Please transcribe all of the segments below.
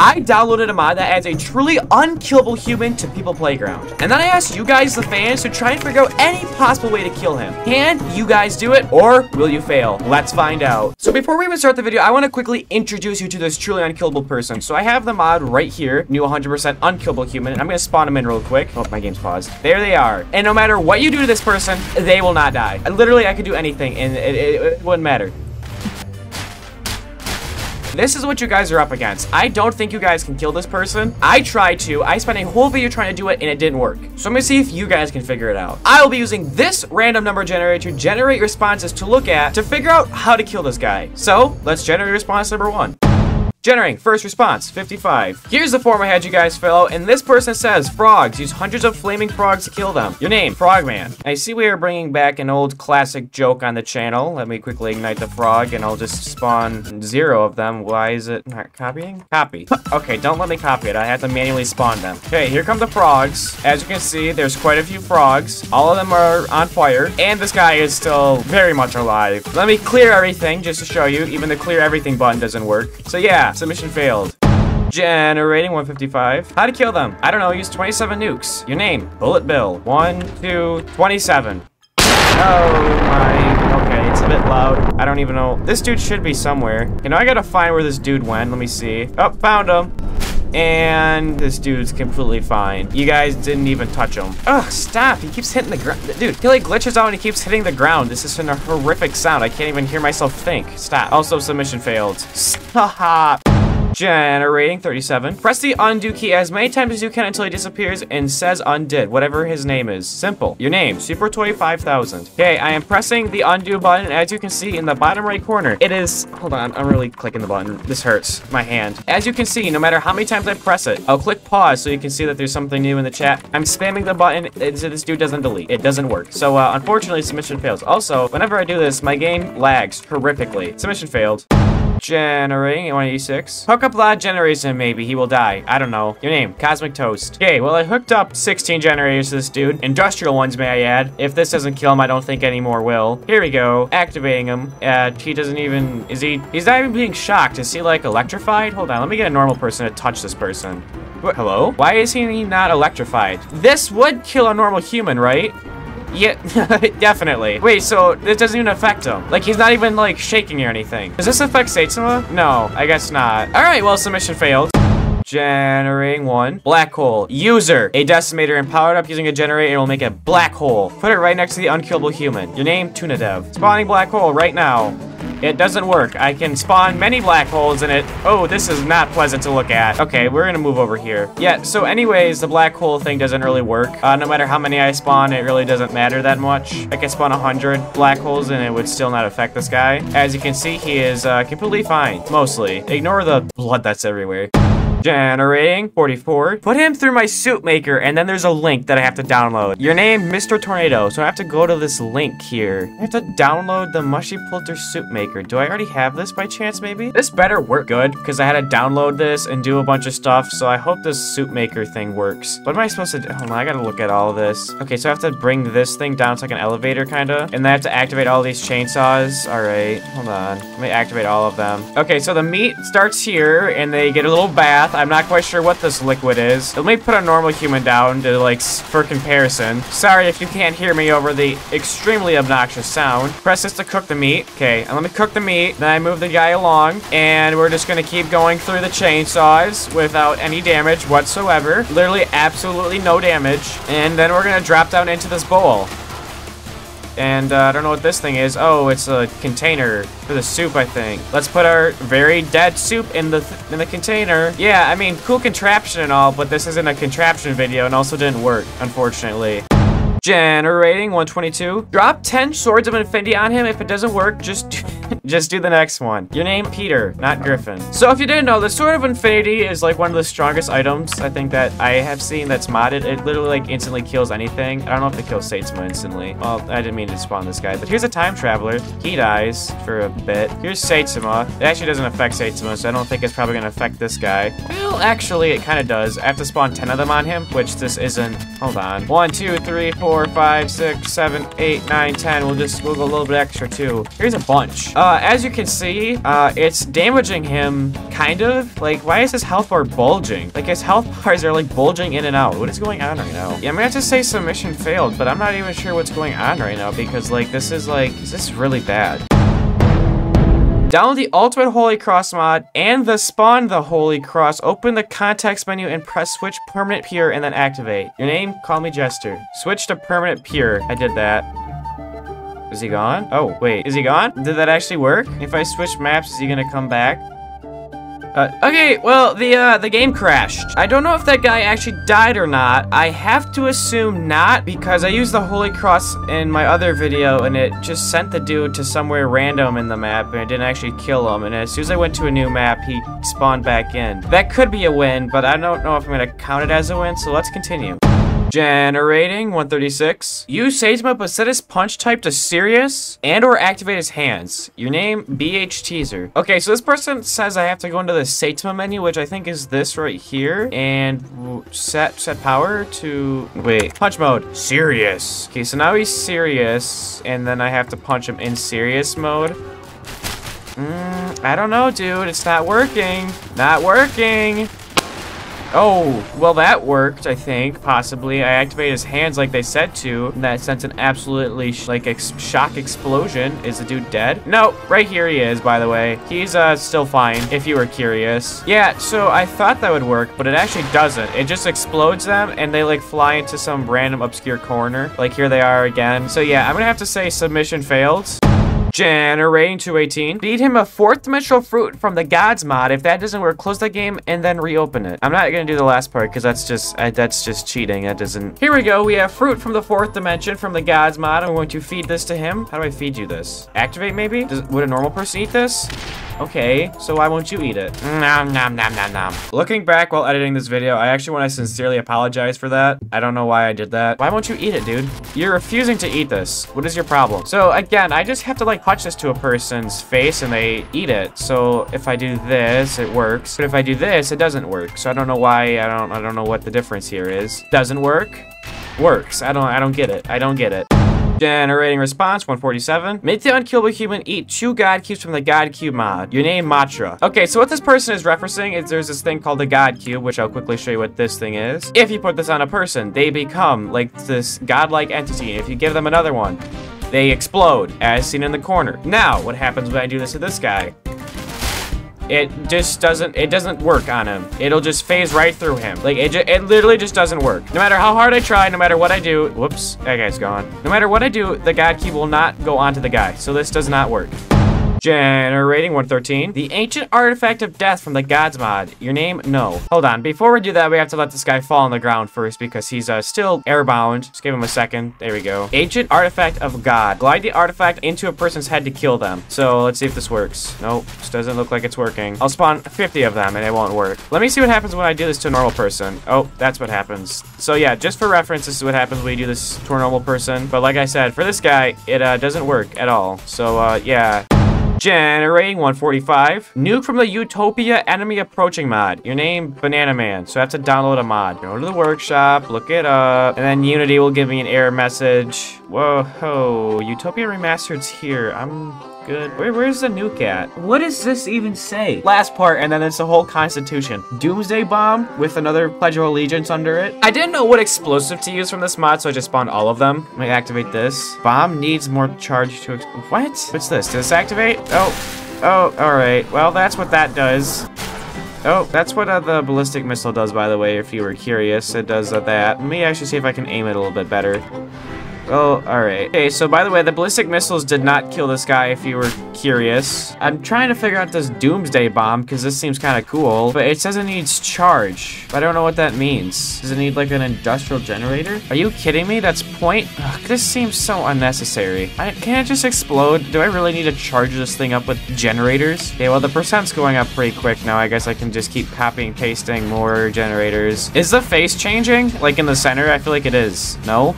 I downloaded a mod that adds a truly unkillable human to People Playground. And then I asked you guys, the fans, to try and figure out any possible way to kill him. Can you guys do it, or will you fail? Let's find out. So before we even start the video, I want to quickly introduce you to this truly unkillable person. So I have the mod right here, new 100% unkillable human, and I'm going to spawn him in real quick. Oh, my game's paused. There they are. And no matter what you do to this person, they will not die. Literally, I could do anything, and it, it, it wouldn't matter. This is what you guys are up against. I don't think you guys can kill this person. I tried to. I spent a whole video trying to do it and it didn't work. So I'm gonna see if you guys can figure it out. I will be using this random number generator to generate responses to look at to figure out how to kill this guy. So let's generate response number one. Generating first response, 55. Here's the form I had you guys fill out, and this person says, frogs, use hundreds of flaming frogs to kill them. Your name, Frogman. I see we are bringing back an old classic joke on the channel. Let me quickly ignite the frog, and I'll just spawn zero of them. Why is it not copying? Copy. okay, don't let me copy it. I have to manually spawn them. Okay, here come the frogs. As you can see, there's quite a few frogs. All of them are on fire, and this guy is still very much alive. Let me clear everything just to show you. Even the clear everything button doesn't work. So yeah, submission failed. Generating 155. How to kill them? I don't know, use 27 nukes. Your name, Bullet Bill. 1, 2, 27. Oh my, okay, it's a bit loud. I don't even know. This dude should be somewhere. You know, I gotta find where this dude went. Let me see. Oh, found him. And this dude's completely fine. You guys didn't even touch him. Ugh, stop. He keeps hitting the ground. Dude, he like glitches out and he keeps hitting the ground. This is a horrific sound. I can't even hear myself think. Stop. Also, submission failed. Stop. Generating 37. Press the undo key as many times as you can until he disappears and says undid, whatever his name is. Simple. Your name, Super Toy 5000. Okay, I am pressing the undo button as you can see in the bottom right corner. It is, hold on, I'm really clicking the button. This hurts my hand. As you can see, no matter how many times I press it, I'll click pause so you can see that there's something new in the chat. I'm spamming the button so this dude doesn't delete. It doesn't work. So uh, unfortunately, submission fails. Also, whenever I do this, my game lags horrifically. Submission failed. Generating 186. Hook up loud generation, maybe. He will die. I don't know. Your name, Cosmic Toast. Okay, well, I hooked up 16 generators to this dude. Industrial ones, may I add. If this doesn't kill him, I don't think any more will. Here we go. Activating him. Uh, he doesn't even... Is he... He's not even being shocked. Is he, like, electrified? Hold on. Let me get a normal person to touch this person. What? Hello? Why is he not electrified? This would kill a normal human, right? Yeah, definitely. Wait, so it doesn't even affect him. Like, he's not even, like, shaking or anything. Does this affect Saitama? No, I guess not. All right, well, submission failed. Generating one. Black hole. User. A decimator and powered up using a generator will make a black hole. Put it right next to the unkillable human. Your name, Tunadev. Spawning black hole right now. It doesn't work. I can spawn many black holes in it. Oh, this is not pleasant to look at. Okay, we're gonna move over here. Yeah, so anyways, the black hole thing doesn't really work. Uh, no matter how many I spawn, it really doesn't matter that much. I can spawn 100 black holes and it would still not affect this guy. As you can see, he is uh, completely fine, mostly. Ignore the blood that's everywhere. Generating 44. Put him through my soup maker, and then there's a link that I have to download. Your name, Mr. Tornado. So I have to go to this link here. I have to download the Mushy Polter soup maker. Do I already have this by chance, maybe? This better work good, because I had to download this and do a bunch of stuff, so I hope this soup maker thing works. What am I supposed to do? Hold on, I gotta look at all this. Okay, so I have to bring this thing down to like an elevator, kinda. And then I have to activate all these chainsaws. All right, hold on. Let me activate all of them. Okay, so the meat starts here, and they get a little bath. I'm not quite sure what this liquid is. Let me put a normal human down to like for comparison. Sorry if you can't hear me over the extremely obnoxious sound. Press this to cook the meat. Okay, and let me cook the meat. Then I move the guy along, and we're just gonna keep going through the chainsaws without any damage whatsoever. Literally absolutely no damage. And then we're gonna drop down into this bowl. And uh, I don't know what this thing is. Oh, it's a container for the soup, I think. Let's put our very dead soup in the th in the container. Yeah, I mean, cool contraption and all, but this isn't a contraption video and also didn't work, unfortunately. Generating 122. Drop 10 Swords of Infinity on him. If it doesn't work, just just do the next one. Your name, Peter, not Griffin. So if you didn't know, the Sword of Infinity is like one of the strongest items I think that I have seen that's modded. It literally like instantly kills anything. I don't know if it kills Saitama instantly. Well, I didn't mean to spawn this guy, but here's a time traveler. He dies for a bit. Here's Saitama. It actually doesn't affect Saitama, so I don't think it's probably gonna affect this guy. Well, actually, it kind of does. I have to spawn 10 of them on him, which this isn't. Hold on. One, two, three, four, five, six, seven, eight, nine, ten. We'll just, we'll go a little bit extra too. Here's a bunch. Uh, uh, as you can see, uh, it's damaging him, kind of. Like, why is his health bar bulging? Like, his health bars are, like, bulging in and out. What is going on right now? Yeah, I'm gonna have to say submission failed, but I'm not even sure what's going on right now because, like, this is, like, this is really bad. Download the Ultimate Holy Cross mod and the Spawn the Holy Cross. Open the context menu and press switch permanent pure and then activate. Your name, call me Jester. Switch to permanent pure. I did that. Is he gone? Oh, wait, is he gone? Did that actually work? If I switch maps, is he gonna come back? Uh, okay, well, the, uh, the game crashed. I don't know if that guy actually died or not. I have to assume not, because I used the Holy Cross in my other video, and it just sent the dude to somewhere random in the map, and it didn't actually kill him, and as soon as I went to a new map, he spawned back in. That could be a win, but I don't know if I'm gonna count it as a win, so let's continue. Generating 136. Use Saitama Besetis punch type to Serious and or activate his hands. Your name, BH Teaser. Okay, so this person says I have to go into the Saitama menu, which I think is this right here, and set set power to, wait, punch mode, Serious. Okay, so now he's Serious, and then I have to punch him in Serious mode. Mm, I don't know, dude. It's not working. Not working. Oh, well that worked, I think, possibly. I activated his hands like they said to, and that sent an absolutely, like, ex shock explosion. Is the dude dead? No, right here he is, by the way. He's, uh, still fine, if you were curious. Yeah, so I thought that would work, but it actually doesn't. It just explodes them, and they, like, fly into some random obscure corner. Like, here they are again. So yeah, I'm gonna have to say submission failed. Generating 218. Feed him a fourth dimensional fruit from the gods mod. If that doesn't work, close the game and then reopen it. I'm not gonna do the last part because that's just I, that's just cheating. That doesn't. Here we go. We have fruit from the fourth dimension from the gods mod. I'm going to feed this to him. How do I feed you this? Activate maybe? Does, would a normal person eat this? Okay, so why won't you eat it? Nom nom nom nom nom. Looking back while editing this video, I actually want to sincerely apologize for that. I don't know why I did that. Why won't you eat it, dude? You're refusing to eat this. What is your problem? So again, I just have to like touch this to a person's face and they eat it. So if I do this, it works. But if I do this, it doesn't work. So I don't know why. I don't. I don't know what the difference here is. Doesn't work. Works. I don't. I don't get it. I don't get it. Generating response, 147. Make the unkillable human eat two God cubes from the God Cube mod. Your name, Matra. Okay, so what this person is referencing is there's this thing called the God Cube, which I'll quickly show you what this thing is. If you put this on a person, they become like this godlike entity. If you give them another one, they explode, as seen in the corner. Now, what happens when I do this to this guy? It just doesn't it doesn't work on him. It'll just phase right through him. Like it, it literally just doesn't work. No matter how hard i try no matter what i do whoops that guy's gone. No matter what i do the god key will not go onto the guy. So this does not work Generating 113. The ancient artifact of death from the gods mod. Your name? No. Hold on. Before we do that, we have to let this guy fall on the ground first because he's uh, still airbound. Just give him a second. There we go. Ancient artifact of god. Glide the artifact into a person's head to kill them. So let's see if this works. Nope. This doesn't look like it's working. I'll spawn 50 of them and it won't work. Let me see what happens when I do this to a normal person. Oh, that's what happens. So yeah, just for reference, this is what happens when you do this to a normal person. But like I said, for this guy, it uh, doesn't work at all. So uh, yeah. Generating 145. Nuke from the Utopia Enemy Approaching mod. Your name, Banana Man. So I have to download a mod. Go to the workshop, look it up, and then Unity will give me an error message. Whoa, ho. Utopia Remastered's here. I'm good. Where, where's the nuke at? What does this even say? Last part, and then it's the whole constitution. Doomsday Bomb with another Pledge of Allegiance under it. I didn't know what explosive to use from this mod, so I just spawned all of them. Let me activate this. Bomb needs more charge to... What? What's this? Does this activate? Oh. Oh, alright. Well, that's what that does. Oh, that's what uh, the ballistic missile does, by the way, if you were curious. It does uh, that. Let me actually see if I can aim it a little bit better. Oh, alright. Okay, so by the way, the ballistic missiles did not kill this guy if you were curious. I'm trying to figure out this doomsday bomb because this seems kind of cool, but it says it needs charge. I don't know what that means. Does it need like an industrial generator? Are you kidding me? That's point? Ugh, this seems so unnecessary. I, can it just explode? Do I really need to charge this thing up with generators? Okay, well the percent's going up pretty quick now. I guess I can just keep copying pasting more generators. Is the face changing? Like in the center? I feel like it is. No?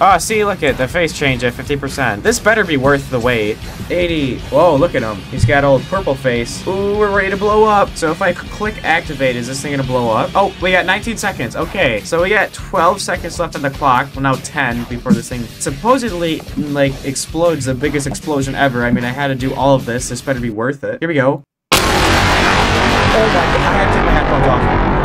Oh, see, look at the face change at 50%. This better be worth the wait. 80. Whoa, look at him. He's got old purple face. Ooh, we're ready to blow up. So if I click activate, is this thing gonna blow up? Oh, we got 19 seconds. Okay, so we got 12 seconds left on the clock. Well, now 10 before this thing supposedly, mm, like, explodes the biggest explosion ever. I mean, I had to do all of this. This better be worth it. Here we go. Oh my god,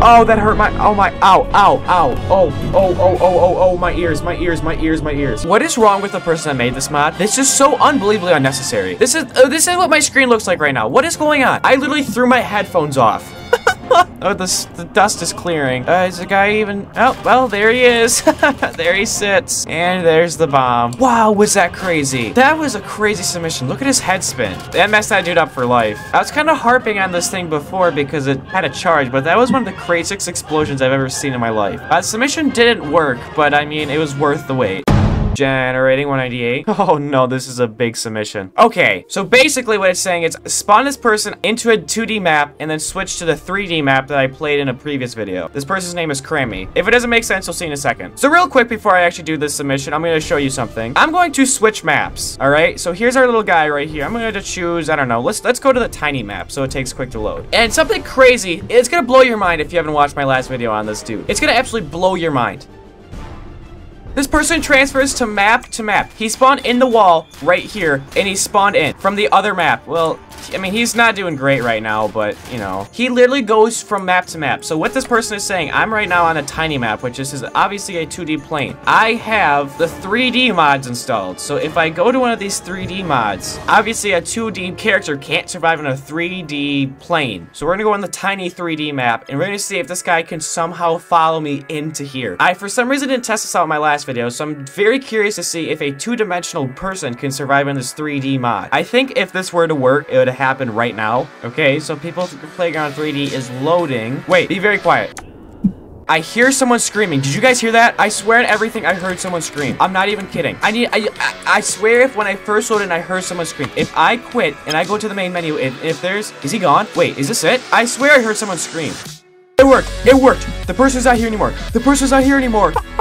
Oh, that hurt my, oh my, ow, ow, ow, oh, oh, oh, oh, oh, oh, my ears, my ears, my ears, my ears. What is wrong with the person that made this mod? This is so unbelievably unnecessary. This is, uh, this is what my screen looks like right now. What is going on? I literally threw my headphones off. Oh, the, dust is clearing. Uh, is the guy even? Oh, well, there he is. there he sits. And there's the bomb. Wow, was that crazy? That was a crazy submission. Look at his head spin. That messed that dude up for life. I was kind of harping on this thing before because it had a charge, but that was one of the craziest explosions I've ever seen in my life. Uh, submission didn't work, but I mean, it was worth the wait. Generating 198. Oh no, this is a big submission. Okay, so basically what it's saying is spawn this person into a 2D map and then switch to the 3D map that I played in a previous video. This person's name is Crammy. If it doesn't make sense, you'll see in a second. So real quick before I actually do this submission, I'm going to show you something. I'm going to switch maps, all right? So here's our little guy right here. I'm going to choose, I don't know, let's let's go to the tiny map so it takes quick to load. And something crazy, it's going to blow your mind if you haven't watched my last video on this dude. It's going to absolutely blow your mind. This person transfers to map to map. He spawned in the wall right here, and he spawned in from the other map. Well, I mean, he's not doing great right now, but, you know. He literally goes from map to map. So what this person is saying, I'm right now on a tiny map, which is obviously a 2D plane. I have the 3D mods installed. So if I go to one of these 3D mods, obviously a 2D character can't survive in a 3D plane. So we're gonna go on the tiny 3D map, and we're gonna see if this guy can somehow follow me into here. I, for some reason, didn't test this out in my last video, so I'm very curious to see if a two-dimensional person can survive in this 3D mod. I think if this were to work, it would happen right now. Okay, so People's Playground 3D is loading. Wait, be very quiet. I hear someone screaming. Did you guys hear that? I swear on everything I heard someone scream. I'm not even kidding. I need, I, I, I swear if when I first loaded and I heard someone scream. If I quit and I go to the main menu, if, if there's, is he gone? Wait, is this it? I swear I heard someone scream. It worked. It worked. The person's not here anymore. The person's not here anymore.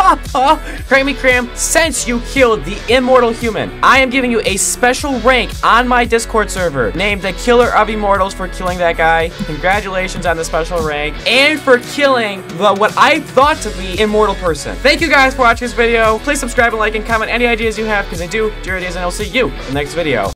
Crammy Cram, since you killed the immortal human, I am giving you a special rank on my Discord server named the Killer of Immortals for killing that guy. Congratulations on the special rank and for killing the what I thought to be immortal person. Thank you guys for watching this video. Please subscribe and like and comment any ideas you have because I do, do ideas and I'll see you in the next video.